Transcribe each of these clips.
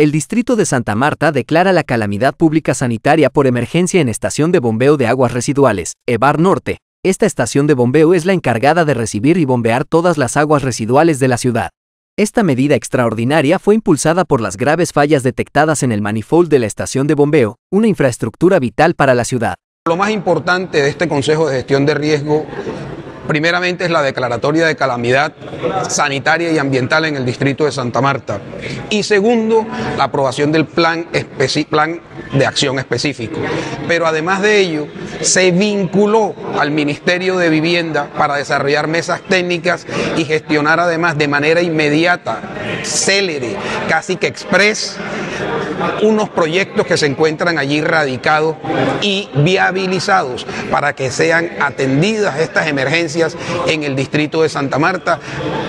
El distrito de Santa Marta declara la calamidad pública sanitaria por emergencia en estación de bombeo de aguas residuales, EVAR Norte. Esta estación de bombeo es la encargada de recibir y bombear todas las aguas residuales de la ciudad. Esta medida extraordinaria fue impulsada por las graves fallas detectadas en el manifold de la estación de bombeo, una infraestructura vital para la ciudad. Lo más importante de este Consejo de Gestión de Riesgo Primeramente es la declaratoria de calamidad sanitaria y ambiental en el distrito de Santa Marta. Y segundo, la aprobación del plan, de acción específico. Pero además de ello, se vinculó al Ministerio de Vivienda para desarrollar mesas técnicas y gestionar además de manera inmediata, célere, casi que express, unos proyectos que se encuentran allí radicados y viabilizados para que sean atendidas estas emergencias en el distrito de Santa Marta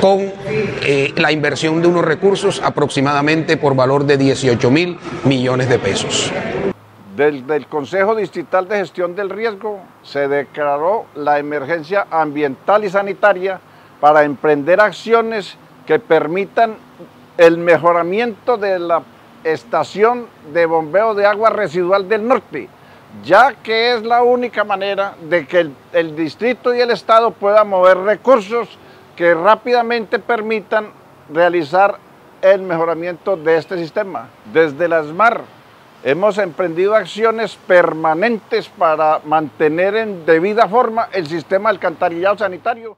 con eh, la inversión de unos recursos aproximadamente por valor de 18 mil millones de pesos. Del, del, Consejo Distrital de Gestión del Riesgo se declaró la emergencia ambiental y sanitaria para emprender acciones que permitan el mejoramiento de la estación de bombeo de agua residual del norte, ya que es la única manera de que el, distrito y el estado puedan mover recursos que rápidamente permitan realizar el mejoramiento de este sistema. Desde la SMAR hemos emprendido acciones permanentes para mantener en debida forma el sistema alcantarillado sanitario.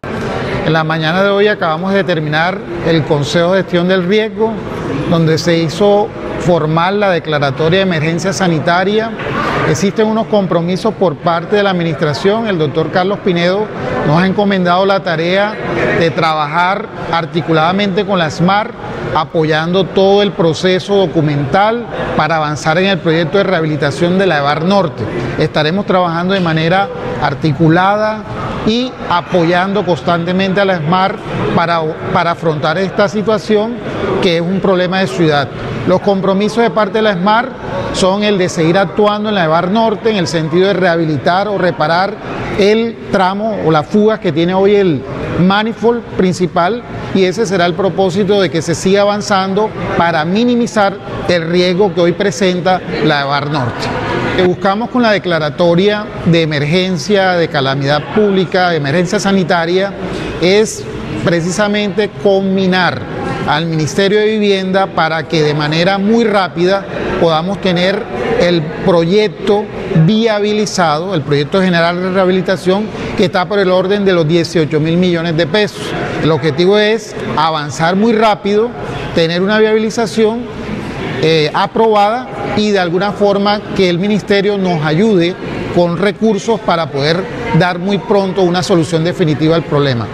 En la mañana de hoy acabamos de terminar el Consejo de Gestión del Riesgo, donde se hizo formal la declaratoria de emergencia sanitaria. Existen unos compromisos por parte de la administración. El doctor Carlos Pinedo nos ha encomendado la tarea de trabajar articuladamente con la SMAR, apoyando todo el proceso documental para avanzar en el proyecto de rehabilitación de la EVAR Norte. Estaremos trabajando de manera articulada y apoyando constantemente a la SMAR para, para afrontar esta situación que es un problema de ciudad. Los compromisos de parte de la SMAR son el de seguir actuando en la EVAR Norte en el sentido de rehabilitar o reparar el tramo o las fugas que tiene hoy el manifold principal y ese será el propósito de que se siga avanzando para minimizar el riesgo que hoy presenta la EVAR Norte. que buscamos con la declaratoria de emergencia, de calamidad pública, de emergencia sanitaria, es precisamente combinar al Ministerio de Vivienda para que de manera muy rápida podamos tener el proyecto viabilizado, el proyecto general de rehabilitación que está por el orden de los 18 mil millones de pesos. El objetivo es avanzar muy rápido, tener una viabilización eh, aprobada y de alguna forma que el ministerio nos ayude con recursos para poder dar muy pronto una solución definitiva al problema.